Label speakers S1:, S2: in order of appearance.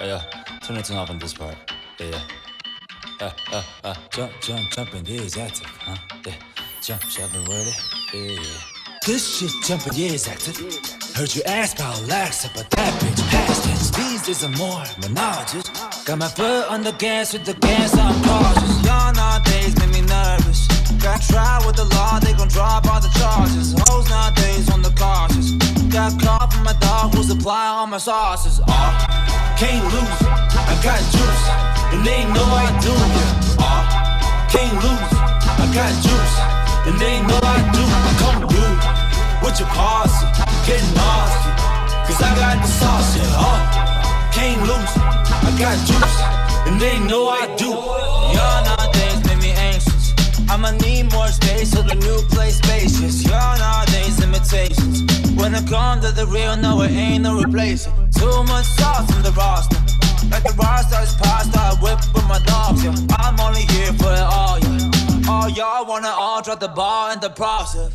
S1: Yeah, turn the thing off on this part. Yeah, yeah. Uh, uh, uh, jump, jump, jumping is active, huh? Yeah, jump, jumping with it. Yeah, yeah. This shit jumping, is active. Heard you ask about Alexa, but that bitch past tense. These days are more monologist. Got my foot on the gas with the gas, I'm cautious. Y'all nowadays make me nervous. Got tried with the law, they gon' drop all the charges. Hoes nowadays on the cautious. Got caught from my dog who supply all my sauces. Uh, can't lose, I got juice, and they know I do. Uh, can't lose, I got juice, and they know I do. Come through with your posse, get nasty, cause I got the sauce. Yeah, uh, can't lose, I got juice, and they know I do. Y'all nowadays make me anxious. I'ma need more space so the new place spacious. When it comes to the real, no, it ain't no replacing. Too much sauce in the roster. Like the roster's pasta, I whip with my dogs, yeah. I'm only here for it all, yeah. All y'all wanna all drop the ball in the process.